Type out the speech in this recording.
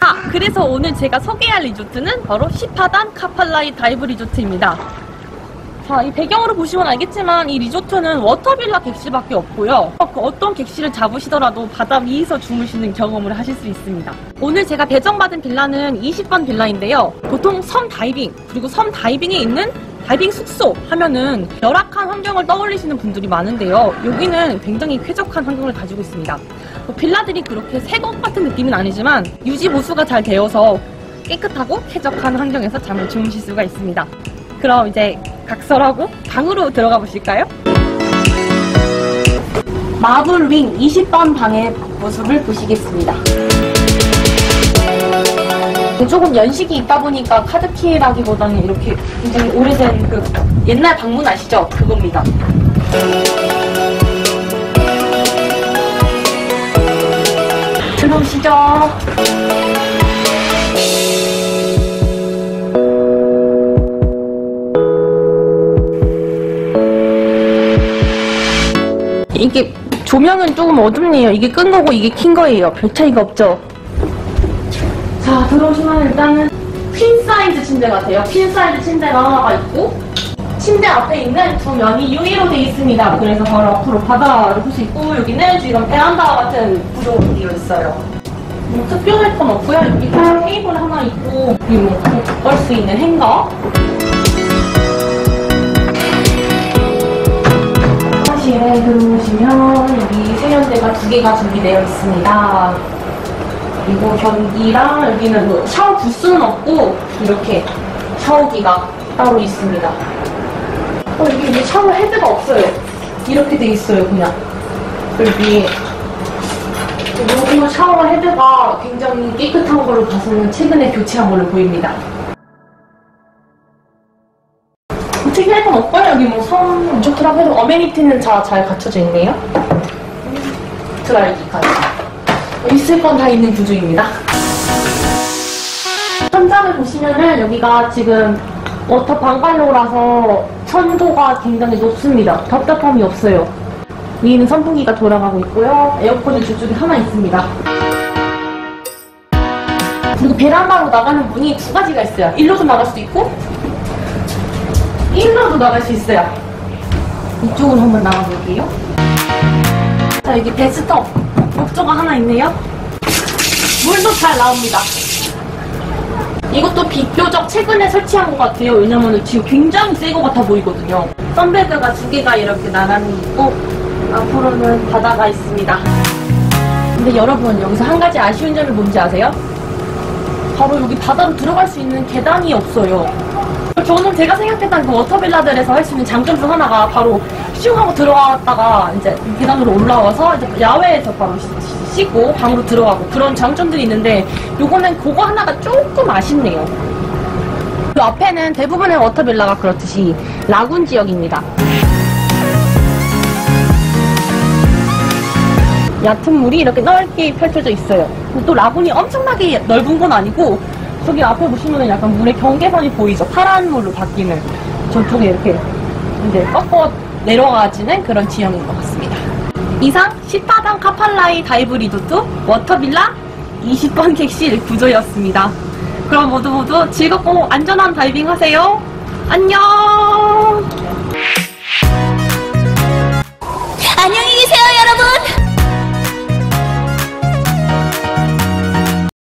아, 그래서 오늘 제가 소개할 리조트는 바로 시파단 카팔라이 다이브 리조트입니다. 자, 이 배경으로 보시면 알겠지만 이 리조트는 water villa 객실밖에 없고요. 그 어떤 객실을 잡으시더라도 바다 위에서 주무시는 경험을 하실 수 있습니다. 오늘 제가 배정받은 빌라는 20번 빌라인데요. 보통 섬 다이빙, 그리고 섬 다이빙에 있는 다이빙 숙소 하면은 열악한 환경을 떠올리시는 분들이 많은데요. 여기는 굉장히 쾌적한 환경을 가지고 있습니다. 뭐 빌라들이 그렇게 새것 같은 느낌은 아니지만 유지 보수가 잘 되어서 깨끗하고 쾌적한 환경에서 잠을 주무실 수가 있습니다. 그럼 이제 각설하고 방으로 들어가 보실까요? 마블 윙 20번 방의 모습을 보시겠습니다. 조금 연식이 있다 보니까 카드키라기보다는 이렇게 굉장히 오래된 그 옛날 방문 아시죠? 그겁니다. 들어오시죠. 이게 조명은 조금 어둡네요. 이게 끈 거고 이게 킨 거예요. 별 차이가 없죠. 자 들어오시면 일단은 퀸 사이즈 침대 같아요. 퀸 사이즈 침대가 하나가 있고 침대 앞에 있는 두 면이 유리로 되어 있습니다. 그래서 바로 앞으로 바다를 볼 수 있고 여기는 지금 베란다 같은 구조로 되어 있어요. 뭐 특별할 건 없고요. 여기 테이블 하나 있고 여기 뭐 걸수 있는 행거 들어오시면 여기 세면대가 두 개가 준비되어 있습니다. 그리고 변기랑 여기는 뭐 샤워 부스는 없고 이렇게 샤워기가 따로 있습니다. 어, 여기 이제 샤워 헤드가 없어요. 이렇게 돼 있어요, 그냥. 여기 여기 샤워 헤드가 굉장히 깨끗한 걸로 봐서는 최근에 교체한 걸로 보입니다. 특이할 건 없고요. 여기 뭐 섬 리조트라고 해도 amenity는 다 잘 갖춰져 있네요. 드라이기까지. 있을 건 다 있는 구조입니다. 천장을 보시면은 여기가 지금 water 방갈로라서 층고가 굉장히 높습니다. 답답함이 없어요. 위에는 선풍기가 돌아가고 있고요. 에어컨이 저쪽에 하나 있습니다. 그리고 베란다로 나가는 문이 두 가지가 있어요. 일로도 나갈 수도 있고 일로도 나갈 수 있어요. 이쪽으로 한번 나가볼게요. 자, 여기 데스톱 목조가 하나 있네요. 물도 잘 나옵니다. 이것도 비교적 최근에 설치한 것 같아요. 왜냐면 지금 굉장히 새 것 같아 보이거든요. 선베드가 두 개가 이렇게 나란히 있고 앞으로는 바다가 있습니다. 근데 여러분 여기서 한 가지 아쉬운 점이 뭔지 아세요? 바로 여기 바다로 들어갈 수 있는 계단이 없어요. 저는 제가 생각했던 그 워터빌라들에서 할 수 있는 장점 중 하나가 바로 슝 하고 들어갔다가 이제 계단으로 올라와서 이제 야외에서 바로 씻- 씻고 방으로 들어가고 그런 장점들이 있는데 요거는 그거 하나가 조금 아쉽네요. 그 앞에는 대부분의 water villa가 그렇듯이 라군 지역입니다. 얕은 물이 이렇게 넓게 펼쳐져 있어요. 또 라군이 엄청나게 넓은 건 아니고 저기 앞에 보시면 약간 물의 경계선이 보이죠. 파란 물로 바뀌는 저쪽에 이렇게 이제 꺾어 내려가지는 그런 지형인 것 같습니다. 이상 시파단 카팔라이 다이브 리조트 water villa 20번 객실 구조였습니다. 그럼 모두 모두 즐겁고 안전한 다이빙 하세요. 안녕!